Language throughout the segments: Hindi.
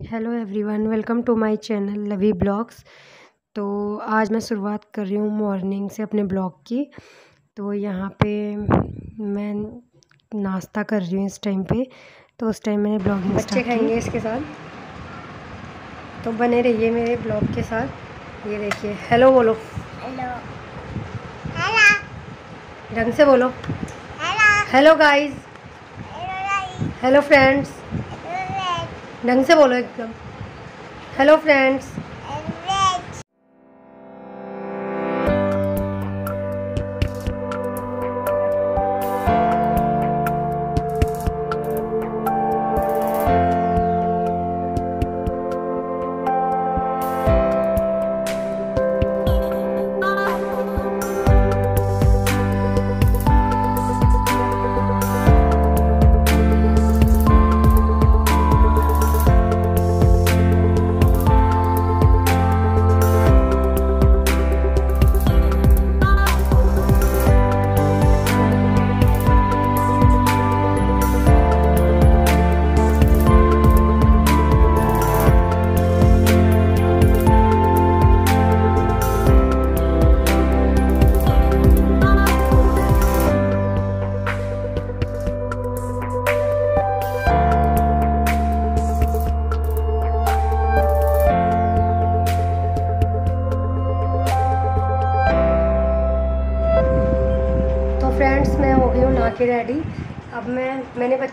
Hello everyone welcome to my channel Lovi blogs तो आज मैं शुरुआत कर रही हूँ मॉर्निंग से अपने ब्लॉग की। तो यहाँ पे मैं नाश्ता कर रही हूँ इस टाइम पे। तो उस टाइम मैंने ब्लॉगिंग बच्चे खाएँगे इसके साथ। तो बने रहिए मेरे ब्लॉग के साथ। ये देखिए हेलो बोलो। हेलो हेलो ढंग से बोलो। Hello hello guys hello hello friends ढंग से बोलो एकदम। हेलो फ्रेंड्स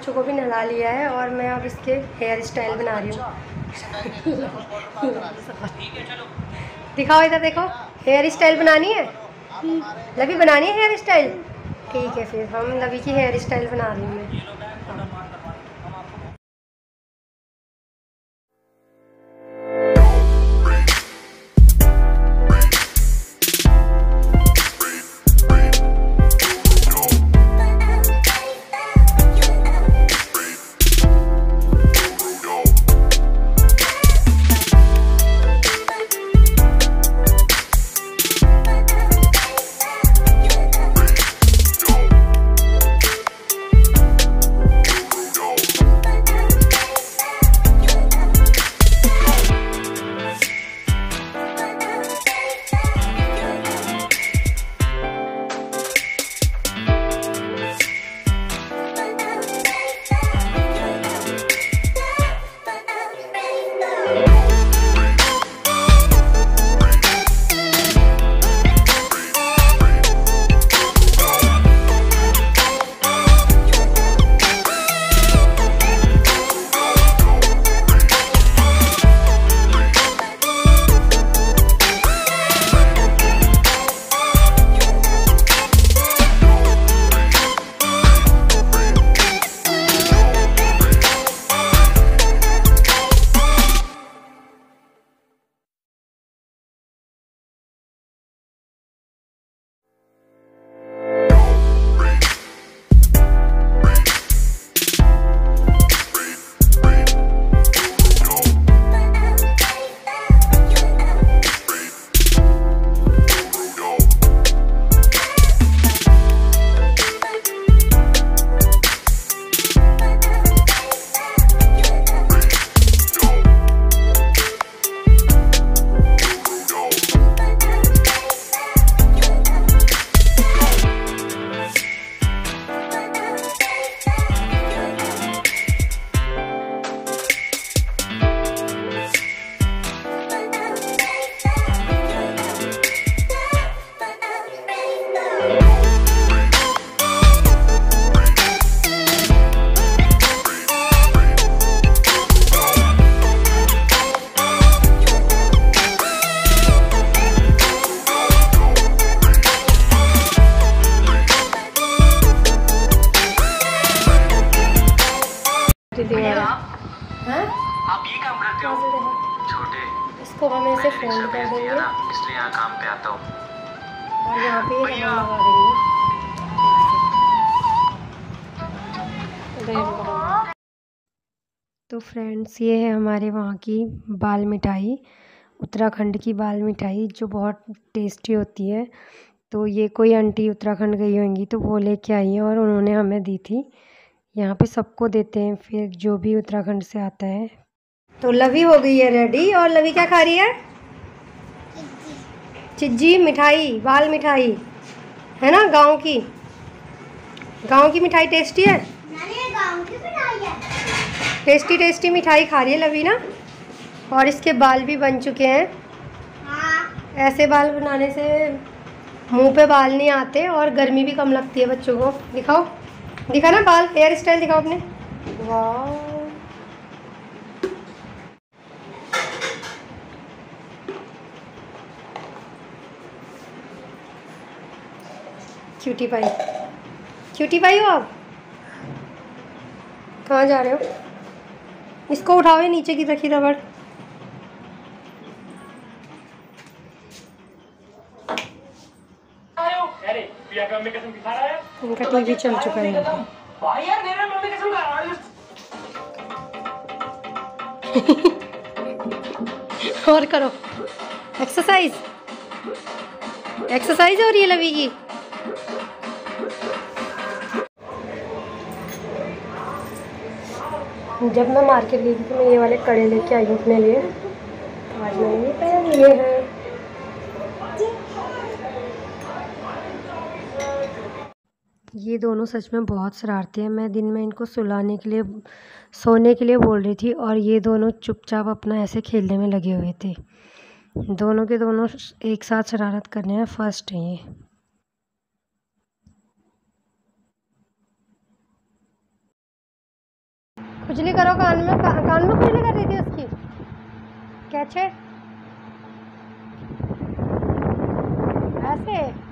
बच्चों को भी नहला लिया है और मैं अब इसके हेयर स्टाइल बना रही हूँ। दिखाओ इधर देखो हेयर स्टाइल बनानी है? लवी बनानी है हेयर स्टाइल ठीक है, फिर हम लवी की हेयर स्टाइल बना रही हूँ। मैं आप? ये काम करते हो? छोटे। इसको हम ऐसे फोल्ड कर देंगे। इसलिए यहाँ काम पे आता हूँ। और यहाँ पे लगा देंगे। तो फ्रेंड्स ये है हमारे वहाँ की बाल मिठाई उत्तराखंड की बाल मिठाई जो बहुत टेस्टी होती है। तो ये कोई आंटी उत्तराखंड गई होंगी तो वो लेके आई है और उन्होंने हमें दी थी। यहाँ पे सबको देते हैं फिर जो भी उत्तराखंड से आता है। तो लवी हो गई है रेडी और लवी क्या खा रही है? चिज्जी। मिठाई बाल मिठाई है ना गाँव की? गाँव की मिठाई टेस्टी है? नानी गाँव की मिठाई है। टेस्टी टेस्टी मिठाई खा रही है लवी ना? और इसके बाल भी बन चुके हैं। हाँ। ऐसे बाल बनाने से मुँह पे बाल नहीं आते और गर्मी भी कम लगती है बच्चों को। दिखाओ। दिखा ना बाल हेयर स्टाइल दिखाओ अपने। क्यूटी पाई क्यूटी पाई हो आप? कहाँ जा रहे हो? इसको उठाओ नीचे की रखी रबड़ अरे पिया का मम्मी कसम खा इनका टीवी चल चुका है। और करो। एक्सरसाइज एक्सरसाइज हो रही है लवी की। जब मैं मार्केट गई थी तो मैं ये वाले कड़े लेके आई हूँ अपने लिए। आज मैंने ये पहन लिए हैं। ये दोनों सच में बहुत शरारती हैं। मैं दिन में इनको सुलाने के लिए सोने के लिए बोल रही थी और ये दोनों चुपचाप अपना ऐसे खेलने में लगे हुए थे। दोनों के दोनों एक साथ शरारत करने में फ़र्स्ट हैं ये। खुजली करो कान में का, कान में खुजली कर रही थी उसकी। कैसे? ऐसे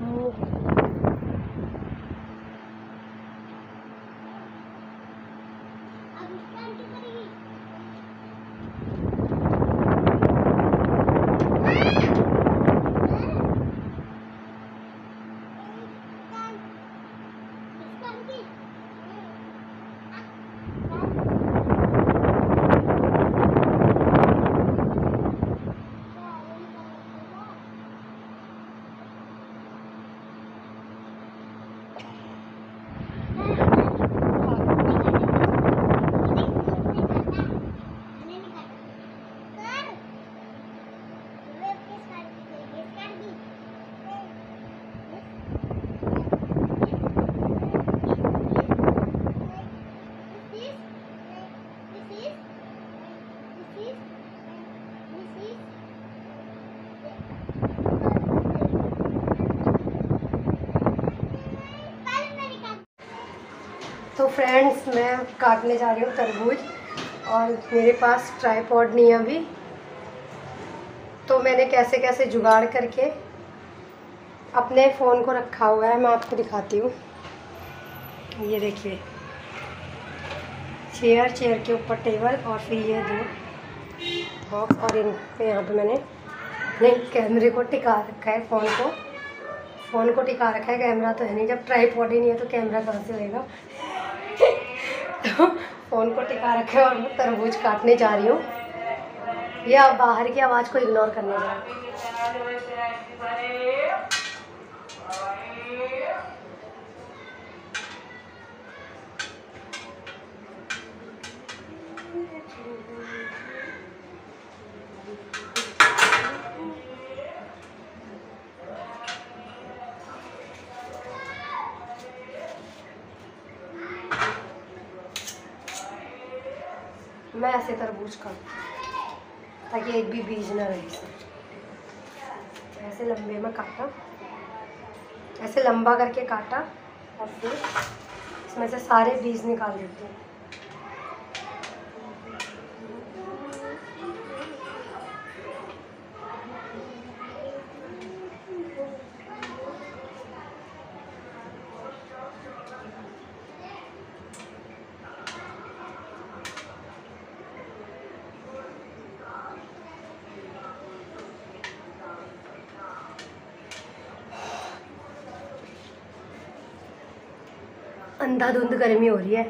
मुँह तो फ्रेंड्स मैं काटने जा रही हूँ तरबूज और मेरे पास ट्राईपॉड नहीं है अभी। तो मैंने कैसे कैसे जुगाड़ करके अपने फ़ोन को रखा हुआ है, मैं आपको दिखाती हूँ। ये देखिए चेयर चेयर के ऊपर टेबल और फिर ये दो बॉक्स और इन पे यहाँ पे मैंने अपने कैमरे को टिका रखा है फ़ोन को। फ़ोन को टिका रखा है कैमरा तो है नहीं, जब ट्राईपॉड ही नहीं है तो कैमरा कहाँ से होएगा तो फ़ोन को टिका रखे और मैं तरबूज काटने जा रही हूँ। या बाहर की आवाज़ को इग्नोर करने जा रही हूँ मैं ऐसे तरबूज का, ताकि एक भी बीज ना रहे ऐसे लंबे में काटा, ऐसे लंबा करके काटा और फिर इसमें से सारे बीज निकाल देते हैं। अंधाधुंध गर्मी हो रही है।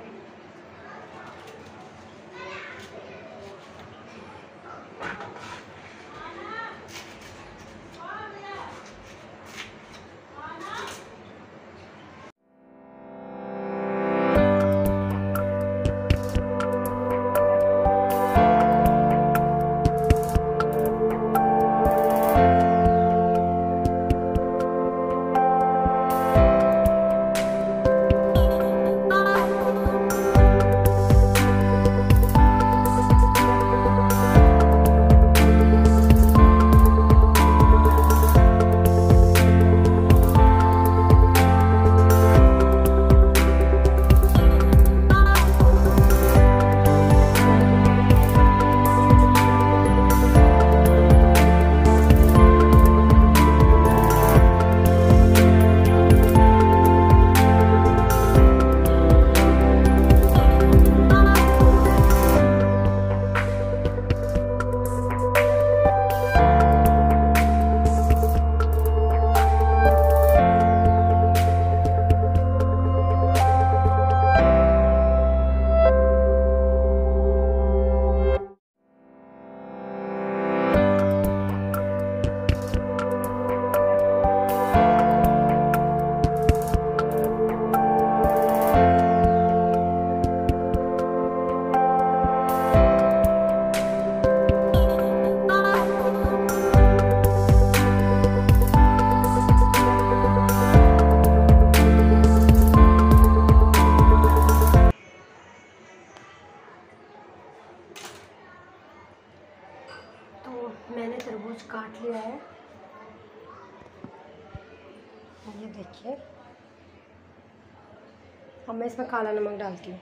मैं काला नमक डालती हूँ।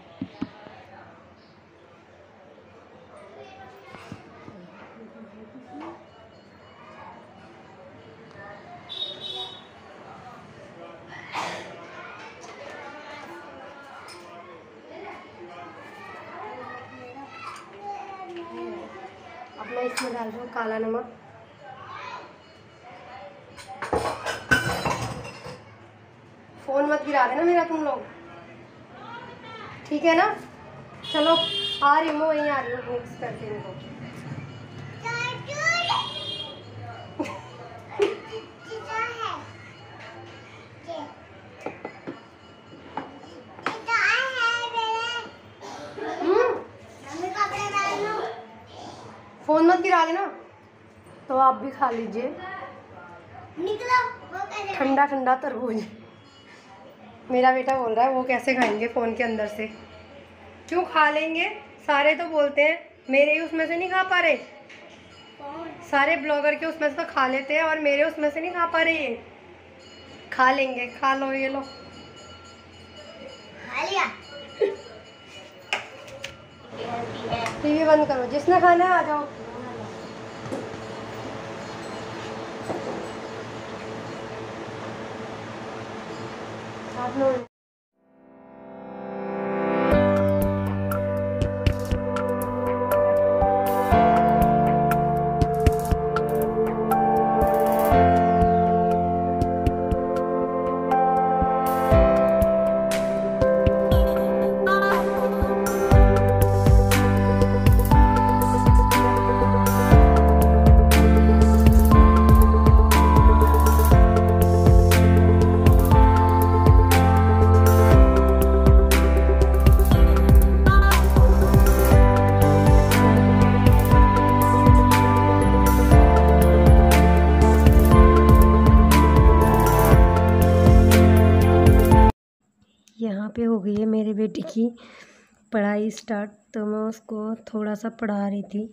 अब मैं इसमें डाल रही हूँ काला नमक। फ़ोन मत गिरा देना मेरा तुम लोग। ठीक है ना? चलो आ रही हूँ वहीं आ रही हूँ मिक्स करके इनको फ़ोन मत गिरा देना। तो आप भी खा लीजिए। ठंडा ठंडा तरबूज। मेरा बेटा बोल रहा है वो कैसे खाएँगे फ़ोन के अंदर से? क्यों खा लेंगे? सारे तो बोलते हैं मेरे ही उसमें से नहीं खा पा रहे। सारे ब्लॉगर के उसमें से तो खा लेते हैं और मेरे उसमें से नहीं खा पा रहे ये। खा लेंगे खा लो ये लो। टीवी बंद करो जिसने खाना है आ जाओ। आप लोग मेरे बेटी की पढ़ाई स्टार्ट तो मैं उसको थोड़ा सा पढ़ा रही थी।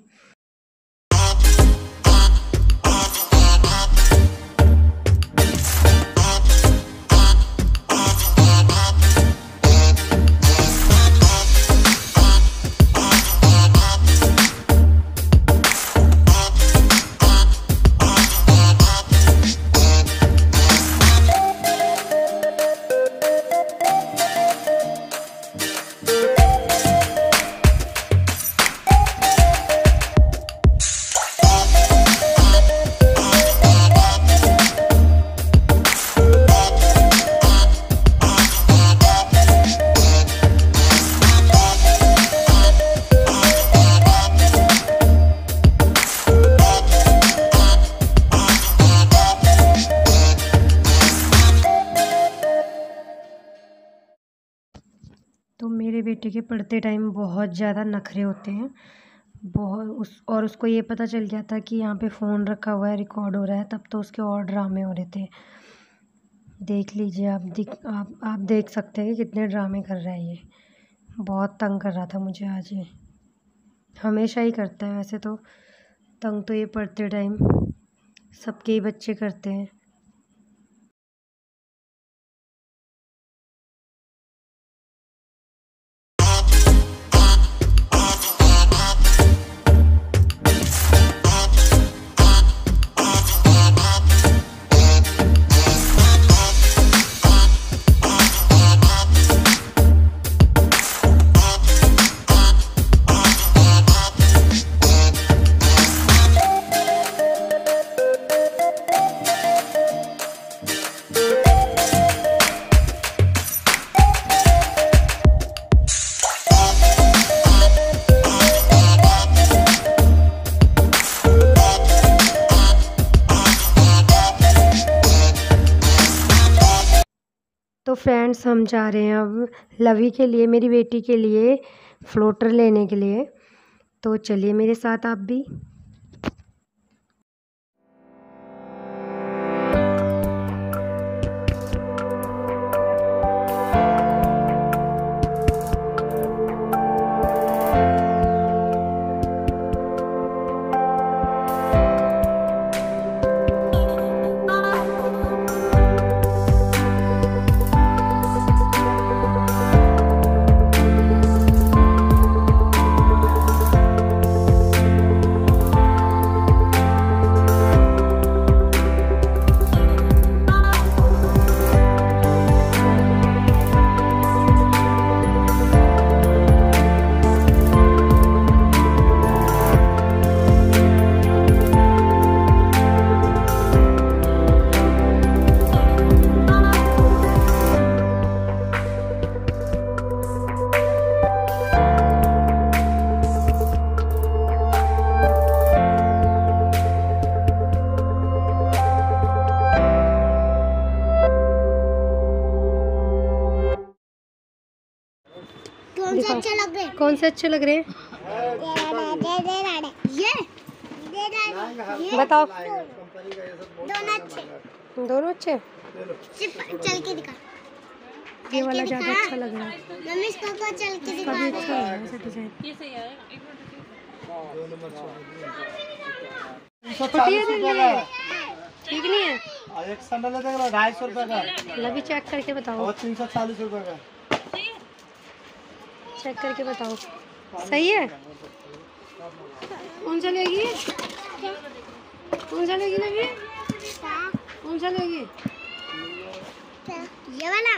मेरे बेटे के पढ़ते टाइम बहुत ज़्यादा नखरे होते हैं। बहुत उस, और उसको ये पता चल गया था कि यहाँ पे फ़ोन रखा हुआ है, रिकॉर्ड हो रहा है, तब तो उसके और ड्रामे हो रहे थे। देख लीजिए, आप दिख, आप आप देख सकते हैं कि कितने ड्रामे कर रहा है ये। बहुत तंग कर रहा था मुझे आज ये। हमेशा ही करता है वैसे तो। तंग तो ये पढ़ते टाइम। सबके ही बच्चे करते हैं। जा रहे हैं अब, लवी के लिए, मेरी बेटी के लिए फ्लोटर लेने के लिए। तो चलिए मेरे साथ आप भी। से अच्छे लग रहे हैं? दे दे दे ये दे दे ये बताओ। दोनों अच्छे? दोनों अच्छे चल के दिखा ये वाला ज़्यादा अच्छा लग रहा है। मम्मी इसको को चल के दिखा अच्छा लग रहा है ऐसा डिज़ाइन छोटी है दिल ये ठीक नहीं है? एक सैंडल है देख ढाई सौ रुपए का। लवी चेक करके बताओ। और तीन सौ चालीस रुपए का। चेक करके बताओ। सही है? कौन सा लेगी? कौन सा लेगी लेगी? कौन सा लेगी? ये वाला।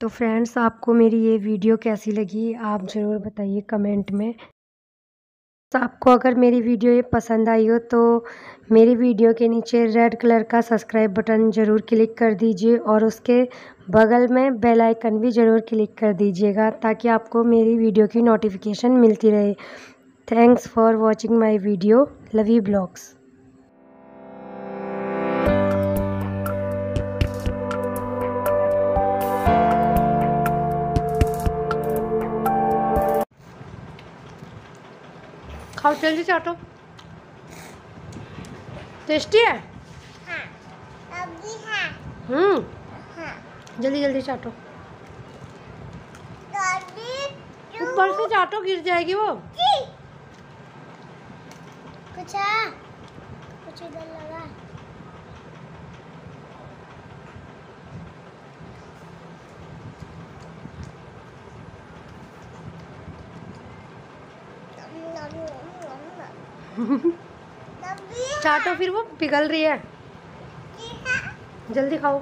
तो फ्रेंड्स, आपको मेरी ये वीडियो कैसी लगी, आप ज़रूर बताइए कमेंट में। तो आपको अगर मेरी वीडियो ये पसंद आई हो तो मेरी वीडियो के नीचे रेड कलर का सब्सक्राइब बटन ज़रूर क्लिक कर दीजिए और उसके बगल में बेल आइकन भी ज़रूर क्लिक कर दीजिएगा, ताकि आपको मेरी वीडियो की नोटिफिकेशन मिलती रहे। Thanks for watching my video. Lovi blogs. खाओ जल्दी चाटो। टेस्टी है? हम्म जल्दी जल्दी चाटो। ऊपर से चाटो, गिर जाएगी वो। कुछ कुछ इधर लगा है। चाटो फिर वो पिघल रही है। जल्दी खाओ।